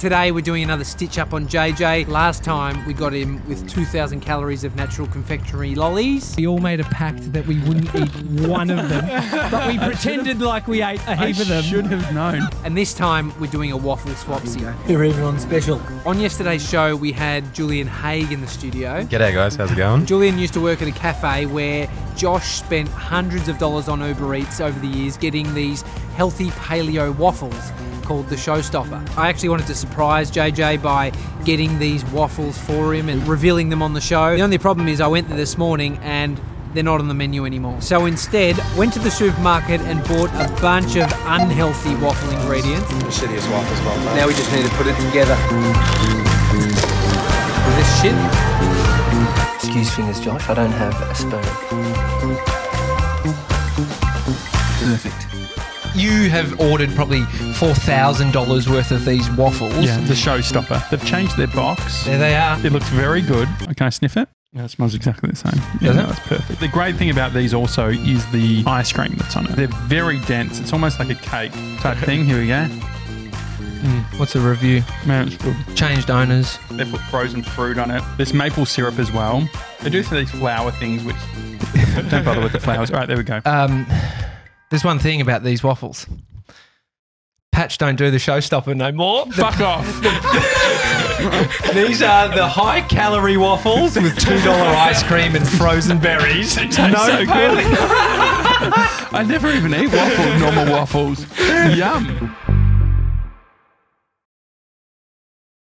Today we're doing another stitch up on JJ. Last time we got him with 2,000 calories of natural confectionery lollies. We all made a pact that we wouldn't eat one of them, but we pretended like we ate a heap of them. should have known. And this time we're doing a waffle swapsy. You're even on special. On yesterday's show we had Julian Haig in the studio. G'day guys, how's it going? Julian used to work at a cafe where Josh spent hundreds of dollars on Uber Eats over the years getting these healthy paleo waffles called the Showstopper. I actually wanted to surprise JJ by getting these waffles for him and revealing them on the show. The only problem is I went there this morning and they're not on the menu anymore. So instead, went to the supermarket and bought a bunch of unhealthy waffle ingredients. The shittiest waffles of all time. Now we just need to put it together. With this shit. Excuse fingers, Josh. I don't have a spoon. You have ordered probably four thousand dollars worth of these waffles. Yeah, the showstopper. They've changed their box. There they are. It looks very good. Can I sniff it? Yeah, it smells exactly the same. Yeah, that's perfect. The great thing about these also is the ice cream that's on it. They're very dense. It's almost like a cake type thing. Here we go. What's the review? Man, it's good. Changed owners. They put frozen fruit on it. There's maple syrup as well. They do some of these flower things, which don't bother with the flowers. All right, there we go. Um, there's one thing about these waffles. Patch don't do the showstopper no more. Fuck off. These are the high calorie waffles with two dollar ice cream and frozen berries. Taste so. I never even eat waffles, normal waffles. Yum.